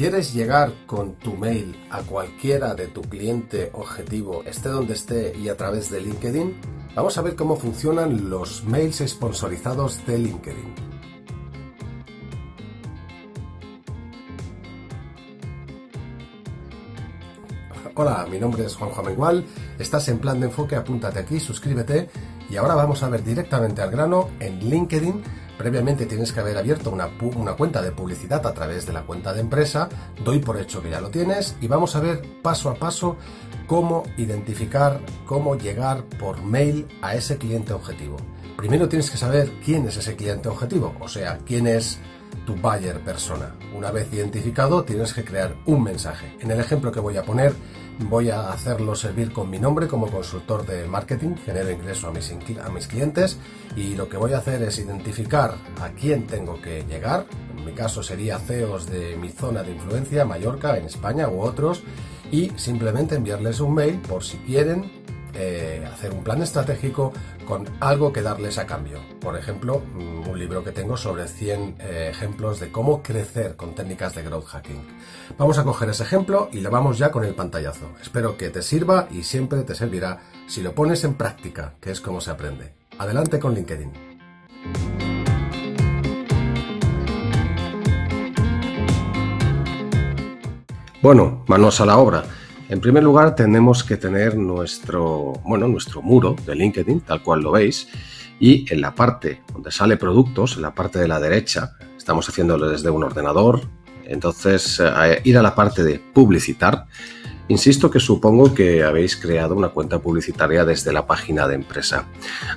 ¿Quieres llegar con tu mail a cualquiera de tu cliente objetivo, esté donde esté y a través de LinkedIn? Vamos a ver cómo funcionan los mails sponsorizados de LinkedIn. Hola, mi nombre es Juanjo Amengual, estás en plan de enfoque, apúntate aquí, suscríbete y ahora vamos a ver directamente al grano en LinkedIn Previamente tienes que haber abierto una, cuenta de publicidad a través de la cuenta de empresa. Doy por hecho que ya lo tienes y vamos a ver paso a paso cómo identificar, cómo llegar por mail a ese cliente objetivo. Primero tienes que saber quién es ese cliente objetivo, o sea, quién es tu buyer persona. Una vez identificado, tienes que crear un mensaje. En el ejemplo que voy a poner, voy a hacerlo servir con mi nombre como consultor de marketing, genero ingreso a mis, a mis clientes y lo que voy a hacer es identificar a quién tengo que llegar. En mi caso sería CEOs de mi zona de influencia, Mallorca, en España u otros, y simplemente enviarles un mail por si quieren eh, hacer un plan estratégico con algo que darles a cambio. Por ejemplo, mm, un libro que tengo sobre 100 eh, ejemplos de cómo crecer con técnicas de growth hacking. Vamos a coger ese ejemplo y le vamos ya con el pantallazo. Espero que te sirva y siempre te servirá si lo pones en práctica, que es como se aprende. Adelante con LinkedIn. Bueno, manos a la obra. En primer lugar, tenemos que tener nuestro, bueno, nuestro muro de LinkedIn, tal cual lo veis, y en la parte donde sale productos, en la parte de la derecha, estamos haciéndolo desde un ordenador, entonces eh, ir a la parte de publicitar. Insisto que supongo que habéis creado una cuenta publicitaria desde la página de empresa.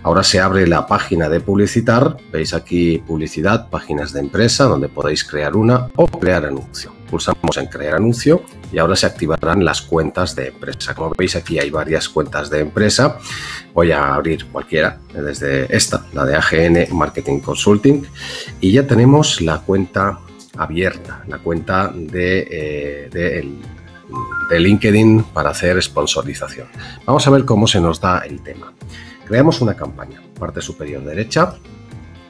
Ahora se abre la página de publicitar, veis aquí publicidad, páginas de empresa, donde podéis crear una o crear anuncio pulsamos en crear anuncio y ahora se activarán las cuentas de empresa. Como veis aquí hay varias cuentas de empresa. Voy a abrir cualquiera desde esta, la de AGN Marketing Consulting y ya tenemos la cuenta abierta, la cuenta de, eh, de LinkedIn para hacer sponsorización. Vamos a ver cómo se nos da el tema. Creamos una campaña, parte superior derecha,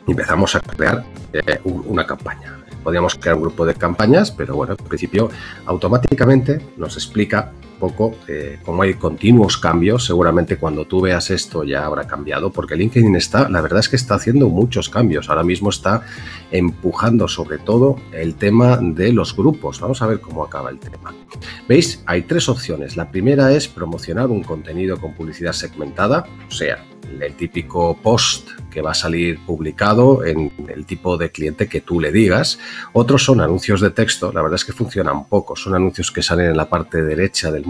empezamos a crear eh, una campaña. Podríamos crear un grupo de campañas, pero bueno, en principio automáticamente nos explica poco eh, cómo hay continuos cambios. Seguramente cuando tú veas esto ya habrá cambiado, porque LinkedIn está, la verdad es que está haciendo muchos cambios. Ahora mismo está empujando sobre todo el tema de los grupos. Vamos a ver cómo acaba el tema. ¿Veis? Hay tres opciones. La primera es promocionar un contenido con publicidad segmentada, o sea, el típico post que va a salir publicado en el tipo de cliente que tú le digas. Otros son anuncios de texto, la verdad es que funcionan poco, son anuncios que salen en la parte derecha del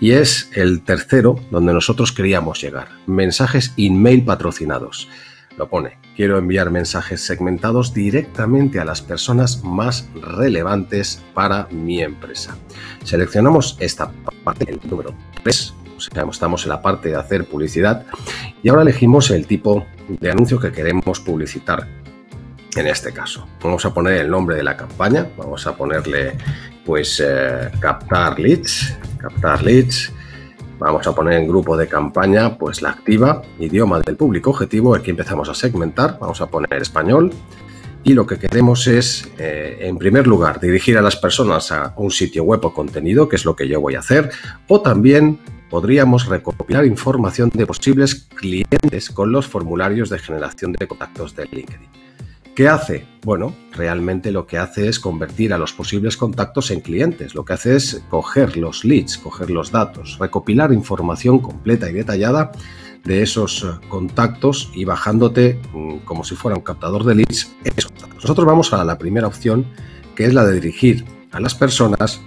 y es el tercero donde nosotros queríamos llegar, mensajes email patrocinados. Lo pone, quiero enviar mensajes segmentados directamente a las personas más relevantes para mi empresa. Seleccionamos esta parte, el número 3, estamos en la parte de hacer publicidad y ahora elegimos el tipo de anuncio que queremos publicitar. En este caso, vamos a poner el nombre de la campaña, vamos a ponerle pues eh, captar leads, captar leads, vamos a poner en grupo de campaña pues la activa, idioma del público objetivo, aquí empezamos a segmentar, vamos a poner español, y lo que queremos es, eh, en primer lugar, dirigir a las personas a un sitio web o contenido, que es lo que yo voy a hacer, o también podríamos recopilar información de posibles clientes con los formularios de generación de contactos de LinkedIn. ¿Qué hace? Bueno, realmente lo que hace es convertir a los posibles contactos en clientes. Lo que hace es coger los leads, coger los datos, recopilar información completa y detallada de esos eh, contactos y bajándote mm, como si fuera un captador de leads esos datos. Nosotros vamos a la primera opción, que es la de dirigir a las personas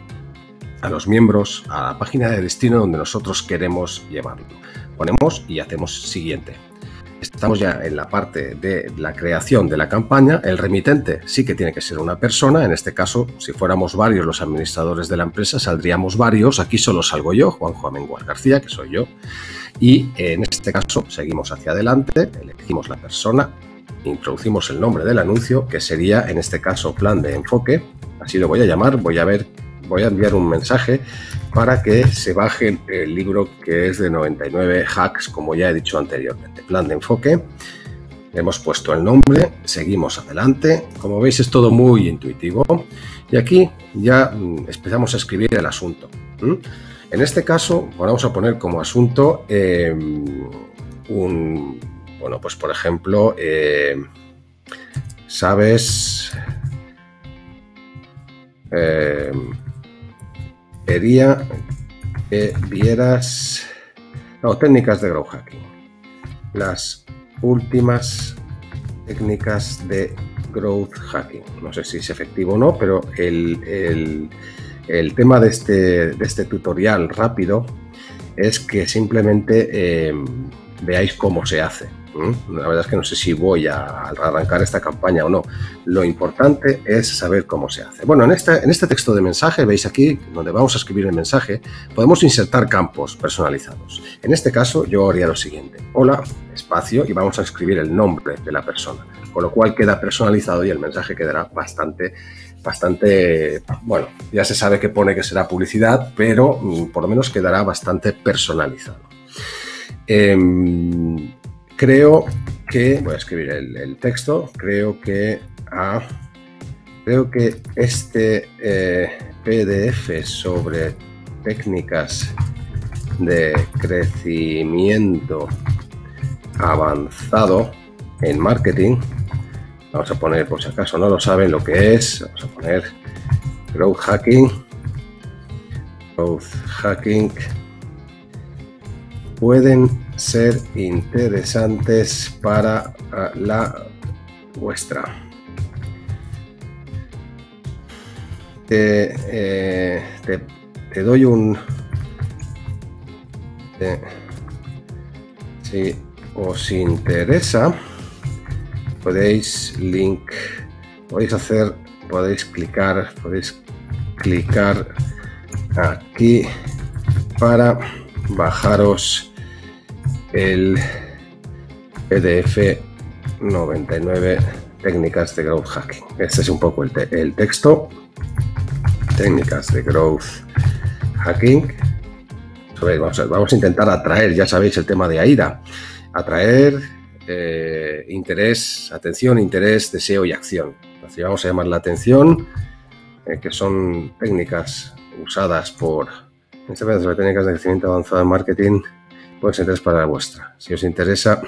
a los miembros a la página de destino donde nosotros queremos llevarlo. Ponemos y hacemos siguiente. Estamos ya en la parte de la creación de la campaña. El remitente sí que tiene que ser una persona. En este caso, si fuéramos varios los administradores de la empresa, saldríamos varios. Aquí solo salgo yo, Juanjo Amengual García, que soy yo. Y en este caso, seguimos hacia adelante, elegimos la persona, introducimos el nombre del anuncio, que sería en este caso plan de enfoque. Así lo voy a llamar. Voy a ver voy a enviar un mensaje para que se baje el libro que es de 99 hacks, como ya he dicho anteriormente. Plan de enfoque. hemos puesto el nombre, seguimos adelante. Como veis es todo muy intuitivo y aquí ya mm, empezamos a escribir el asunto. En este caso vamos a poner como asunto em, un, bueno, pues por ejemplo, em, sabes, em, quería que vieras, no, técnicas de grow hacking. Las últimas técnicas de growth hacking. No sé si es efectivo o no, pero el, tema de este, de este, tutorial rápido es que simplemente eh, veáis cómo se hace. La verdad es que no sé si voy a arrancar esta campaña o no. Lo importante es saber cómo se hace. Bueno, en este, en este texto de mensaje, veis aquí, donde vamos a escribir el mensaje, podemos insertar campos personalizados. En este caso, yo haría lo siguiente. Hola, espacio, y vamos a escribir el nombre de la persona. Con lo cual queda personalizado y el mensaje quedará bastante bastante, bueno, ya se sabe que pone que será publicidad, pero mm, por lo menos quedará bastante personalizado. Em, creo que, voy a escribir el, texto, creo que, ah, creo que este eh, PDF sobre técnicas de crecimiento avanzado en marketing, vamos a poner por si acaso no lo saben lo que es, vamos a poner growth hacking, growth hacking, pueden ser interesantes para ah, la vuestra. Te, eh, te, doy un... si os interesa, podéis link, podéis hacer, podéis clicar, podéis clicar aquí para bajaros el PDF 99 técnicas de growth hacking. Este es un poco el, texto. Técnicas de growth hacking. Vamos a, intentar atraer, ya sabéis, el tema de AIDA. Atraer eh, interés, atención, interés, deseo y acción. Así vamos a llamar la atención, eh, que son técnicas usadas por este sobre técnicas de crecimiento avanzado en marketing puede ser para la vuestra. Si os interesa,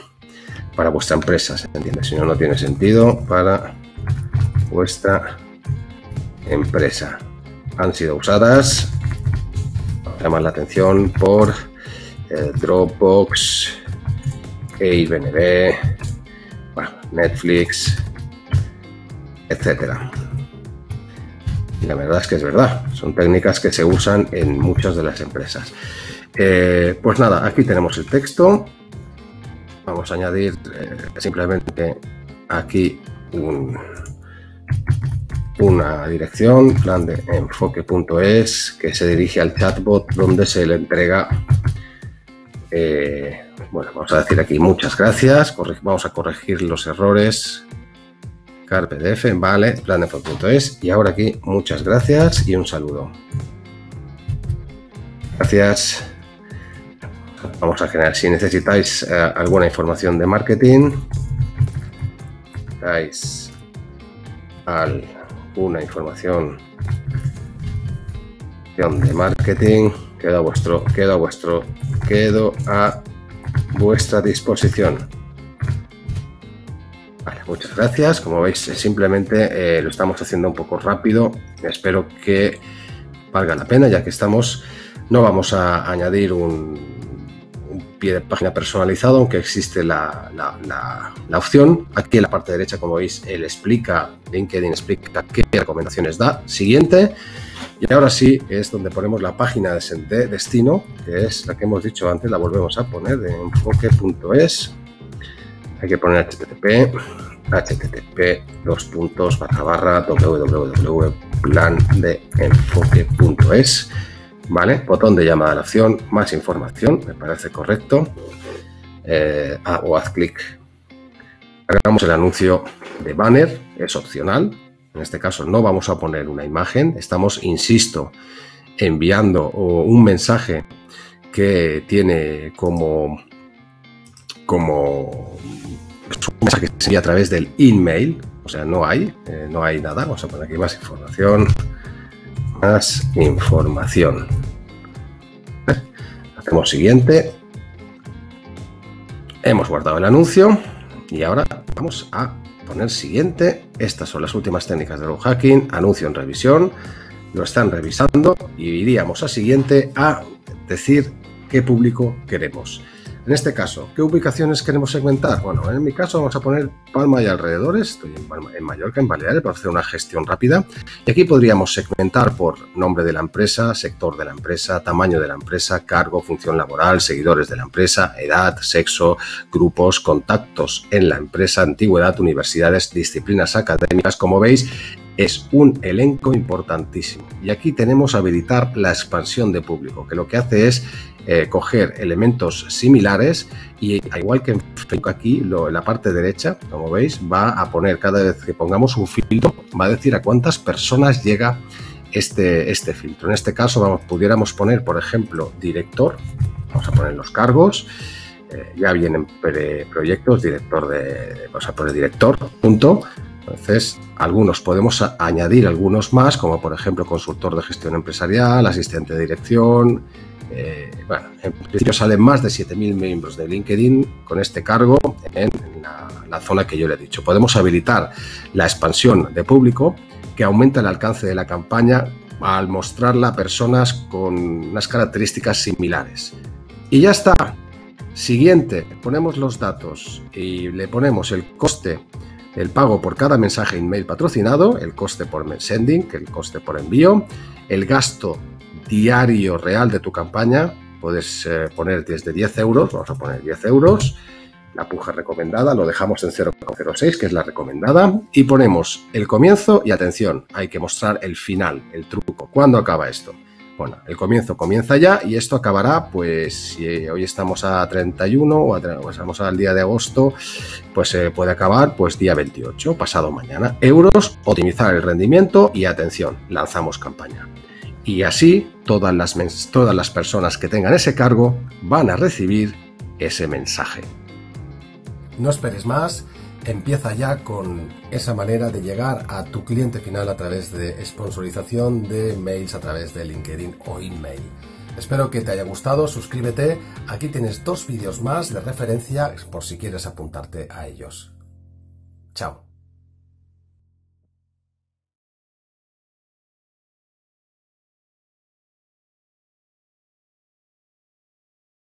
para vuestra empresa, ¿se entiende? Si no, no tiene sentido para vuestra empresa. Han sido usadas, llaman la atención por eh, Dropbox, Airbnb, Netflix, etcétera. Y la verdad es que es verdad, son técnicas que se usan en muchas de las empresas. Eh, pues nada, aquí tenemos el texto. Vamos a añadir eh, simplemente aquí una dirección, plan de enfoque.es, que se dirige al chatbot donde se le entrega. Eh, bueno, vamos a decir aquí muchas gracias. vamos a corregir los errores. CarPDF, vale, plan de enfoque.es. Y ahora aquí muchas gracias y un saludo. Gracias. Vamos a generar, si necesitáis eh, alguna información de marketing, dais alguna información de marketing, quedo a vuestro, quedo a vuestro, quedo a vuestra disposición. Muchas gracias. Como veis, simplemente eh, lo estamos haciendo un poco rápido. Espero que valga la pena, ya que estamos. No vamos a añadir un, de página personalizado, aunque existe la, opción. Aquí en la parte derecha, como veis, él explica, LinkedIn explica qué recomendaciones da. Siguiente. Y ahora sí es donde ponemos la página de destino, que es la que hemos dicho antes, la volvemos a poner de enfoque.es. Hay que poner http, http dos puntos barra barra www.plan-de-enfoque.es ¿vale? Botón de llamada a la acción, más información, me parece correcto. Eh, ah, o haz clic. Hagamos el anuncio de banner, es opcional. En este caso no vamos a poner una imagen, estamos, insisto, enviando un mensaje que tiene como, como un mensaje que se envía a través del email, o sea, no hay, eh, no hay nada. Vamos a poner aquí más información, más información. Hacemos siguiente. Hemos guardado el anuncio y ahora vamos a poner siguiente. Estas son las últimas técnicas de low hacking, anuncio en revisión. Lo están revisando y iríamos a siguiente a decir qué público queremos. En este caso, ¿qué ubicaciones queremos segmentar? Bueno, en mi caso vamos a poner Palma y alrededores. Estoy en, Mallorca, en Baleares, para hacer una gestión rápida. Y aquí podríamos segmentar por nombre de la empresa, sector de la empresa, tamaño de la empresa, cargo, función laboral, seguidores de la empresa, edad, sexo, grupos, contactos en la empresa, antigüedad, universidades, disciplinas académicas. Como veis, es un elenco importantísimo. Y aquí tenemos habilitar la expansión de público, que lo que hace es eh, coger elementos similares y igual que en Facebook aquí, en la parte derecha, como veis, va a poner cada vez que pongamos un filtro, va a decir a cuántas personas llega este, este filtro. En este caso, vamos, pudiéramos poner, por ejemplo, director, vamos a poner los cargos, eh, ya vienen proyectos, director de, director, punto. Entonces, algunos podemos añadir algunos más, como por ejemplo consultor de gestión empresarial, asistente de dirección, eh, bueno, en principio salen más de 7.000 miembros de LinkedIn con este cargo en la, zona que yo le he dicho. Podemos habilitar la expansión de público que aumenta el alcance de la campaña al mostrarla a personas con unas características similares. Y ya está. Siguiente, ponemos los datos y le ponemos el coste el pago por cada mensaje email patrocinado, el coste por sending, que el coste por envío, el gasto diario real de tu campaña. Puedes eh, poner desde 10 euros, vamos a poner 10 euros, la puja recomendada, lo dejamos en 0,06, que es la recomendada, y ponemos el comienzo y atención, hay que mostrar el final, el truco. ¿Cuándo acaba esto? Bueno, el comienzo comienza ya y esto acabará, pues si hoy estamos a 31 o, estamos al día de agosto, pues se puede acabar pues día 28, pasado mañana. Euros, optimizar el rendimiento y atención, lanzamos campaña. Y así todas las, todas las personas que tengan ese cargo van a recibir ese mensaje. No esperes más, empieza ya con esa manera de llegar a tu cliente final a través de sponsorización de mails a través de LinkedIn o email. Espero que te haya gustado, suscríbete, aquí tienes dos vídeos más de referencia por si quieres apuntarte a ellos. Chao.